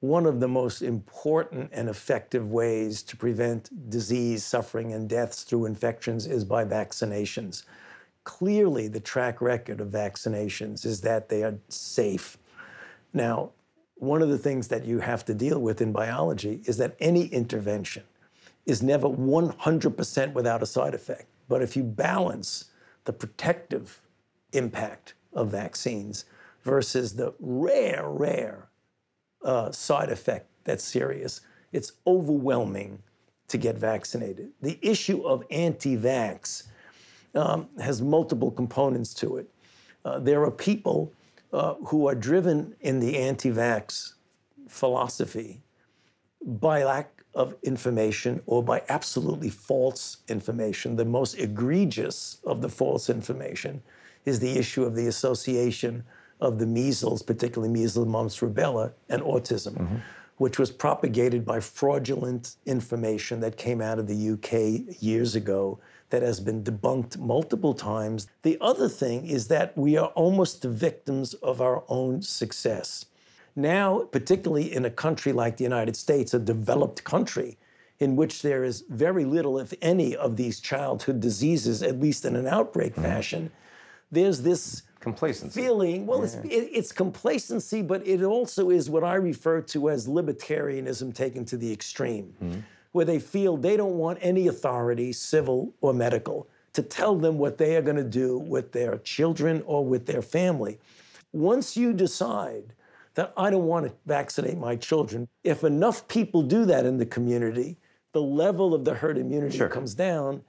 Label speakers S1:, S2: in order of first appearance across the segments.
S1: one of the most important and effective ways to prevent disease, suffering, and deaths through infections is by vaccinations. Clearly, the track record of vaccinations is that they are safe. Now, one of the things that you have to deal with in biology is that any intervention is never 100% without a side effect. But if you balance the protective impact of vaccines versus the rare, rare uh, side effect that's serious, it's overwhelming to get vaccinated. The issue of anti vax um, has multiple components to it. Uh, there are people uh, who are driven in the anti vax philosophy by lack of information or by absolutely false information. The most egregious of the false information is the issue of the association of the measles, particularly measles, mumps, rubella, and autism, mm-hmm. which was propagated by fraudulent information that came out of the UK years ago that has been debunked multiple times. The other thing is that we are almost the victims of our own success. Now, particularly in a country like the United States, a developed country, in which there is very little, if any, of these childhood diseases, at least in an outbreak mm-hmm. fashion, there's this
S2: complacency
S1: feeling. Well, yeah. it's, it, it's complacency, but it also is what I refer to as libertarianism taken to the extreme. Mm-hmm where they feel they don't want any authority, civil or medical, to tell them what they are going to do with their children or with their family. Once you decide that I don't want to vaccinate my children, if enough people do that in the community, the level of the herd immunity sure. comes down,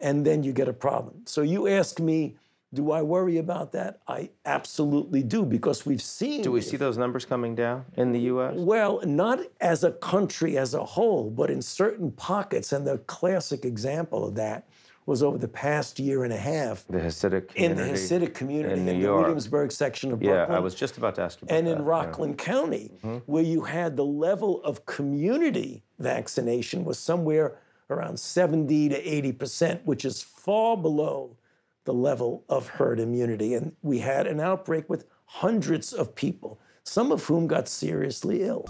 S1: and then you get a problem. So you ask me, do I worry about that? I absolutely do because we've seen.
S2: Do we see those numbers coming down in the U.S.?
S1: Well, not as a country as a whole, but in certain pockets. And the classic example of that was over the past year and a half.
S2: The Hasidic
S1: community. In the Hasidic community in, in the Williamsburg section of Brooklyn.
S2: Yeah, I was just about to ask you about
S1: And
S2: that.
S1: in Rockland yeah. County, mm-hmm. where you had the level of community vaccination was somewhere around 70 to 80 percent, which is far below the level of herd immunity. And we had an outbreak with hundreds of people, some of whom got seriously ill.